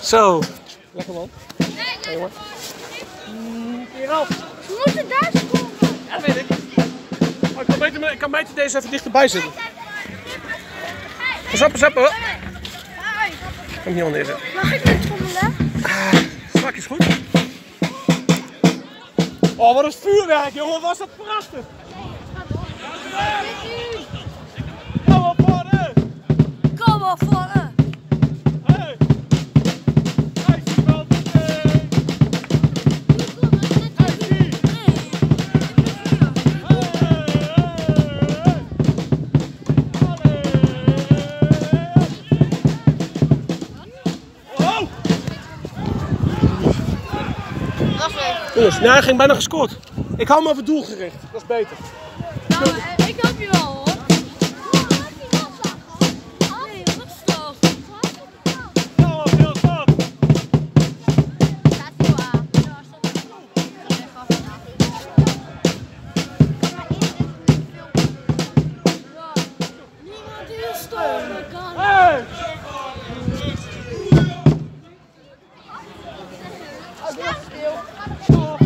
Zo. Lekker man. Hey, jongen. Hieraf. We moeten daar scoren. Ja, dat weet ik. Maar ik kan beter, ik kan beter deze even dichterbij zetten. Pas op, pas op. hoor. Ik kan hier al neerzetten. Mag ik met trommelen? Strak is goed. Oh, wat een vuurwerk, jongen. Was dat prachtig. Kom op, voor Kom op voor Jongens, nee, hij ging bijna gescoord. Ik hou hem over doel gericht. Dat is beter. Oh!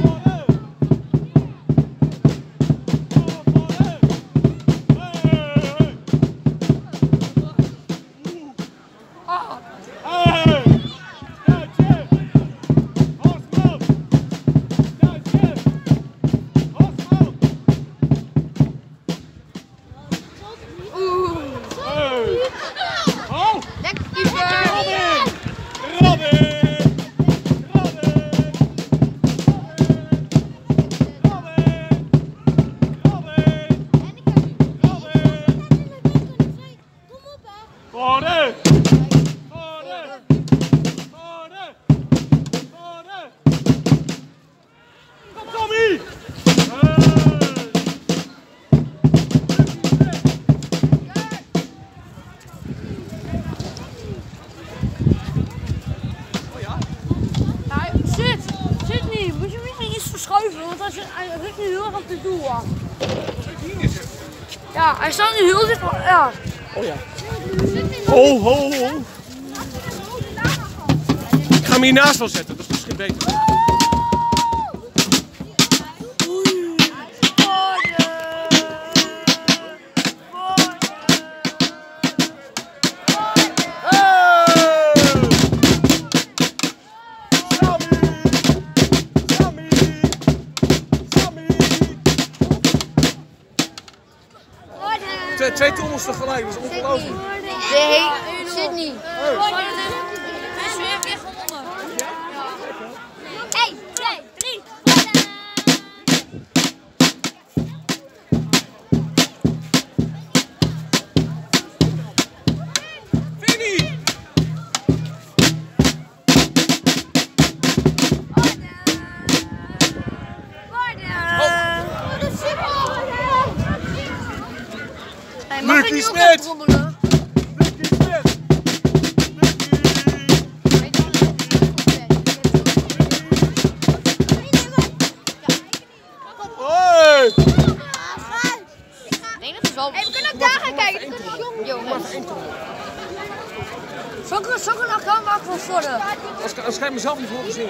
Zit niet. Moet je misschien iets verschuiven, want als je, hij richt nu heel erg op het doel aan. Ja, hij staat nu heel dicht. Ja. Oh ja. Oh, ho, ho. Ik ga hem hiernaast wel zetten, dat is misschien beter. Trommels tegelijk, dat is ongelooflijk. Niet. Hey! Ik denk dat het wel... Hey, we kunnen ook daar gaan kijken. Jongens. Zal ik, zal ik een account maken voor? Als, als ga je mezelf niet vind je?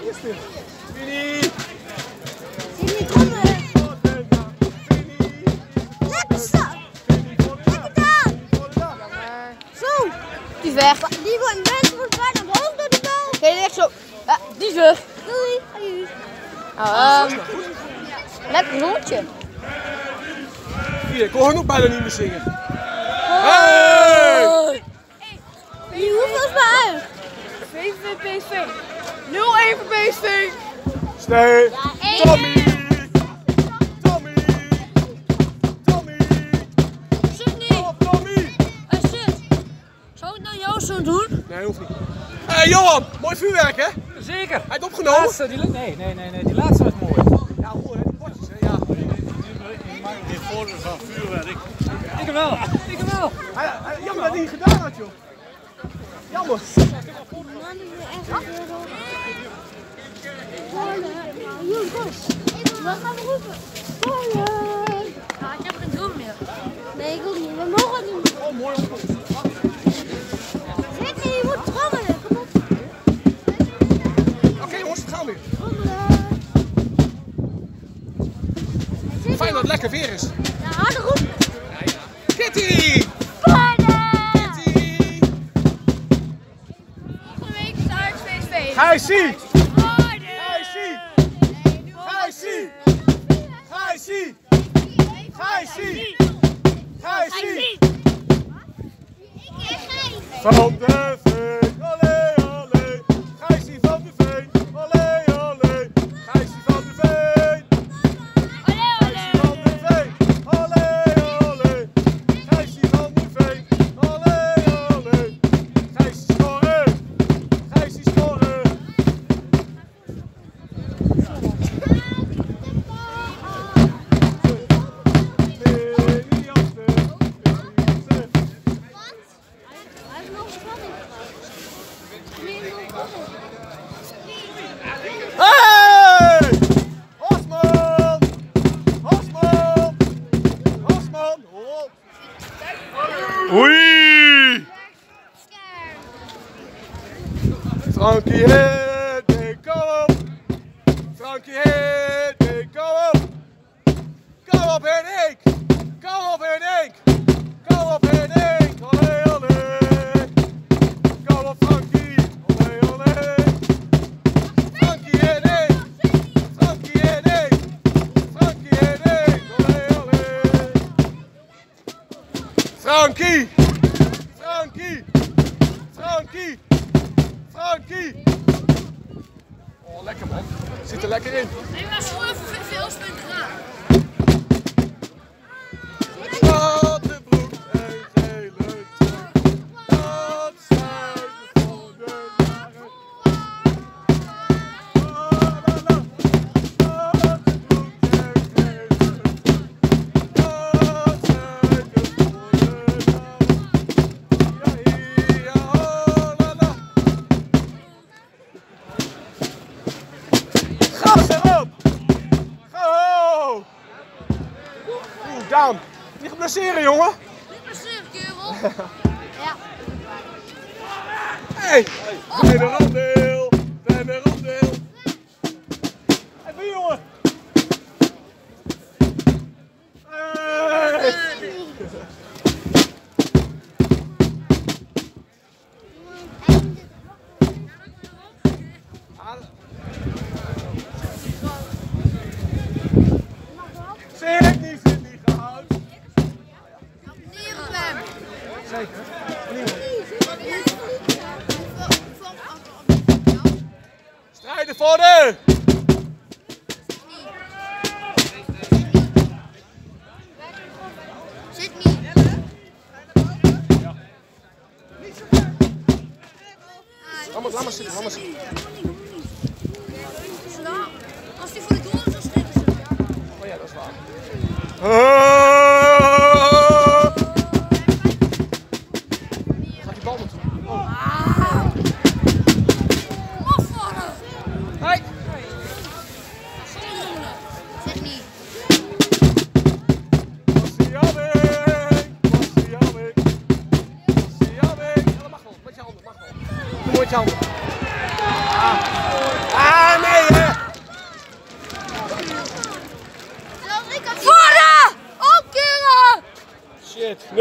Hier is Vinnie. Doei. Ah, um, lekker rondje. Hier, ik hoor ook bijna niet meer zingen. Hey! Die hoeveel is bij uit? VVV PSV. 0-1 voor PSV. Stay! één. Tommy! Tommy! Tommy! Zit niet. Kom op, Tommy! Hij zit. Zou ik nou jou zo doen? Nee, hoeft niet. Hé, hey, Johan! Mooi vuurwerk, hè? Zeker. Hij heeft opgenomen. Laatste, die, nee, nee, nee, nee, die laatste was mooi. Ja, hoor, hè, die potjes, hè? Ja. Die foto's van vuurwerk. Ik hem wel. Ik hem wel. Hij, hij, jammer dat hij niet gedaan had, joh. Jammer. Wat gaan we roepen? Spoiler! Ja, ik heb geen droom meer. Nee, ik ook niet. We mogen het niet. Oh, mooi. Caveres. Ja, harde roep. Ja, ja. Kitty! Volgende week is Ajax PSV. Ga je zien! Ga je zien! Van op Ga Wee! Funky head, they go up. Funky head, they go up. Go up, Eddie! Zit er lekker in. Nee, maar gewoon even veel punten. Ja. Hey, hey. Oh. Als hij voor de doel zou ze. Oh ja, dat is waar. Gaat die bal naartoe? Hey! Zeg niet. Marcianek, met je handen, wacht op. Doe met je handen. Ah, nee, hè. Opkeren! Shit. 0-1,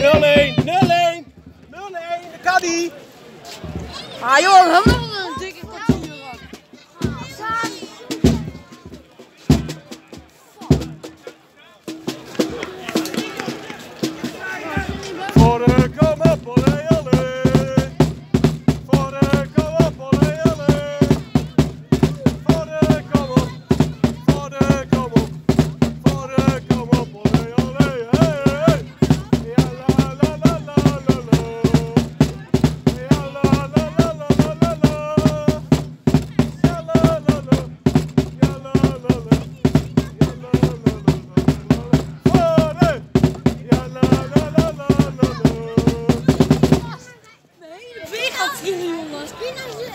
0-1, 0-1. 0-1, de caddy. Ah, joh, Esquinas de